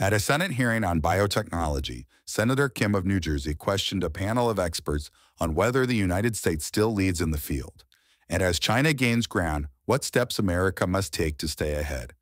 At a Senate hearing on biotechnology, Senator Kim of New Jersey questioned a panel of experts on whether the United States still leads in the field. And as China gains ground, what steps America must take to stay ahead.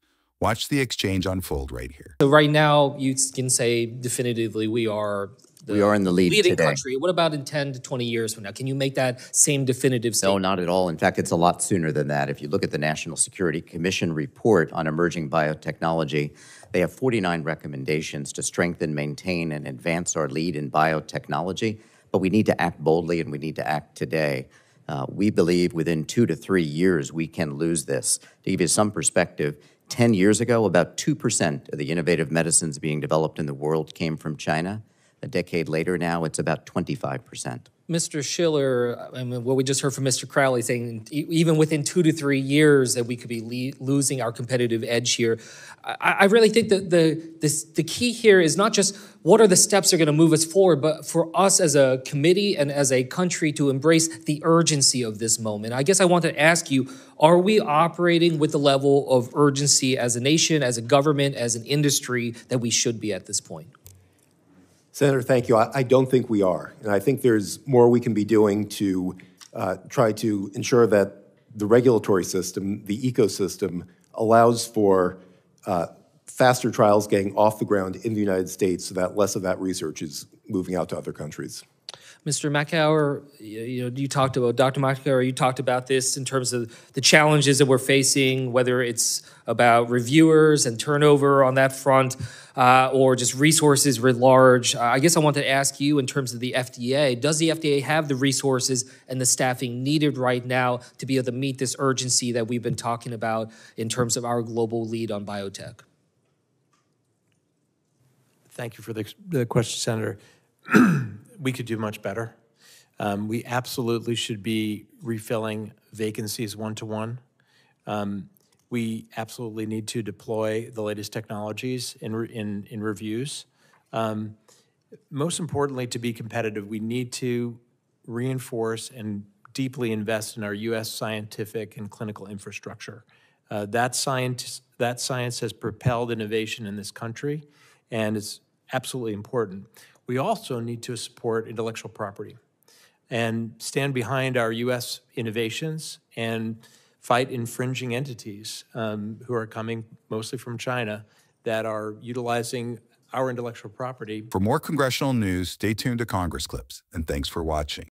Watch the exchange unfold right here. So right now, you can say definitively we are the We are in the lead leading today. country. What about in 10 to 20 years from now? Can you make that same definitive statement? No, not at all. In fact, it's a lot sooner than that. If you look at the National Security Commission report on emerging biotechnology, they have 49 recommendations to strengthen, maintain, and advance our lead in biotechnology. But we need to act boldly and we need to act today. Uh, we believe within two to three years we can lose this. To give you some perspective, 10 years ago, about 2% of the innovative medicines being developed in the world came from China. A decade later now, it's about 25%. Mr. Schiller, I mean, what we just heard from Mr. Crowley saying, even within two to three years, that we could be le- losing our competitive edge here. I, I really think that the the key here is not just what are the steps that are going to move us forward, but for us as a committee and as a country to embrace the urgency of this moment. I guess I want to ask you: Are we operating with the level of urgency as a nation, as a government, as an industry that we should be at this point? Senator, thank you. I, I don't think we are. And I think there's more we can be doing to uh, try to ensure that the regulatory system, the ecosystem, allows for uh, faster trials getting off the ground in the United States so that less of that research is moving out to other countries. Mr. Macauer, you know, you talked about, Dr. Macauer, you talked about this in terms of the challenges that we're facing, whether it's about reviewers and turnover on that front, uh, or just resources writ large. Uh, I guess I want to ask you in terms of the FDA, does the FDA have the resources and the staffing needed right now to be able to meet this urgency that we've been talking about in terms of our global lead on biotech? Thank you for the, the question, Senator. we could do much better. Um, we absolutely should be refilling vacancies one to one. We absolutely need to deploy the latest technologies in, re- in, in reviews. Um, most importantly, to be competitive, we need to reinforce and deeply invest in our U.S. scientific and clinical infrastructure. Uh, that, science, that science has propelled innovation in this country, and it's absolutely important. We also need to support intellectual property and stand behind our U.S. innovations and fight infringing entities um, who are coming mostly from China that are utilizing our intellectual property For more congressional news, stay tuned to Congress Clips, and thanks for watching.